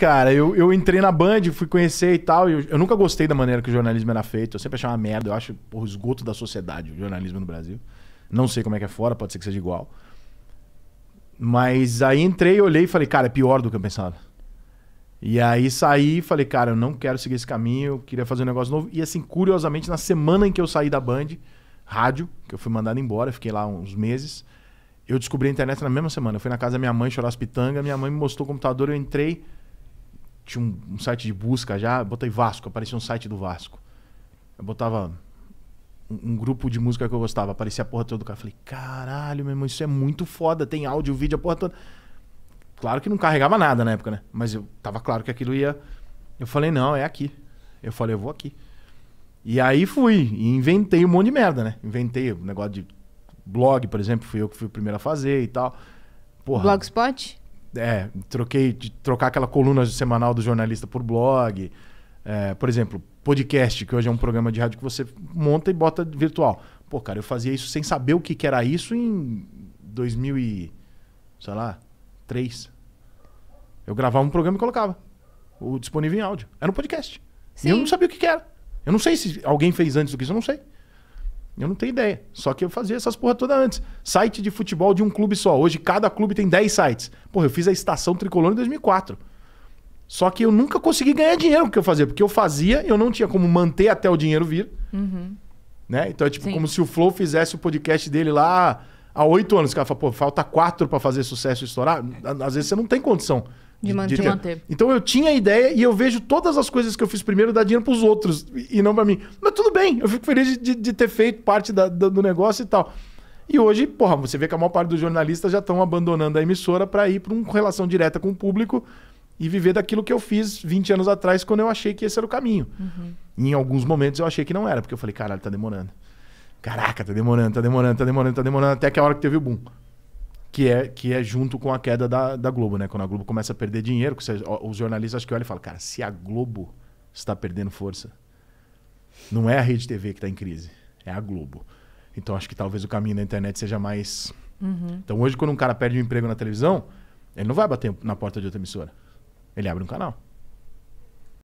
cara, eu, eu entrei na Band, fui conhecer e tal. E eu, eu nunca gostei da maneira que o jornalismo era feito. Eu sempre achei uma merda. Eu acho o esgoto da sociedade, o jornalismo no Brasil. Não sei como é que é fora, pode ser que seja igual. Mas aí entrei, olhei e falei, cara, é pior do que eu pensava. E aí saí e falei, cara, eu não quero seguir esse caminho, eu queria fazer um negócio novo. E assim, curiosamente, na semana em que eu saí da Band, rádio, que eu fui mandado embora, fiquei lá uns meses, eu descobri a internet na mesma semana. Eu fui na casa da minha mãe chorar as pitangas, minha mãe me mostrou o computador, eu entrei, tinha um, um site de busca já, botei Vasco, aparecia um site do Vasco. Eu botava um, um grupo de música que eu gostava, aparecia a porra toda do cara. Falei, caralho, meu irmão, isso é muito foda, tem áudio, vídeo, a porra toda. Claro que não carregava nada na época, né? Mas eu tava claro que aquilo ia. Eu falei, não, é aqui. Eu falei, eu vou aqui. E aí fui, e inventei um monte de merda, né? Inventei o negócio de blog, por exemplo, fui eu que fui o primeiro a fazer e tal. Porra, Blogspot? É, troquei de trocar aquela coluna semanal do jornalista por blog. É, por exemplo, podcast, que hoje é um programa de rádio que você monta e bota virtual. Pô, cara, eu fazia isso sem saber o que, que era isso em 2000 e, sei lá, 3. Eu gravava um programa e colocava o disponível em áudio. Era um podcast. E eu Sim. não sabia o que, que era. Eu não sei se alguém fez antes do que isso, eu não sei. Eu não tenho ideia. Só que eu fazia essas porra toda antes. Site de futebol de um clube só. Hoje cada clube tem 10 sites. Porra, eu fiz a estação tricolor em 2004. Só que eu nunca consegui ganhar dinheiro com o que eu fazia. Porque eu fazia, eu não tinha como manter até o dinheiro vir. Né? Então é tipo Sim. como se o Flow fizesse o podcast dele lá há oito anos. O cara fala, pô, falta quatro pra fazer sucesso e estourar. Às vezes você não tem condição. De manter. ter. manter. Então eu tinha a ideia e eu vejo todas as coisas que eu fiz primeiro dar dinheiro pros outros e não pra mim. Mas tudo bem, eu fico feliz de, de- de ter feito parte da- do, do negócio e tal. E hoje, porra, você vê que a maior parte dos jornalistas já estão abandonando a emissora pra ir pra uma relação direta com o público e viver daquilo que eu fiz 20 anos atrás quando eu achei que esse era o caminho. E em alguns momentos eu achei que não era, porque eu falei, caralho, tá demorando. Caraca, tá demorando, tá demorando, tá demorando, tá demorando, até que a hora que teve o boom. Que é, que é junto com a queda da, da Globo, né? Quando a Globo começa a perder dinheiro, que você- os jornalistas acho que olham e falam, cara, se a Globo está perdendo força, não é a Rede TV que está em crise, é a Globo. Então acho que talvez o caminho da internet seja mais. Então hoje, quando um cara perde um emprego na televisão, ele não vai bater na porta de outra emissora. Ele abre um canal.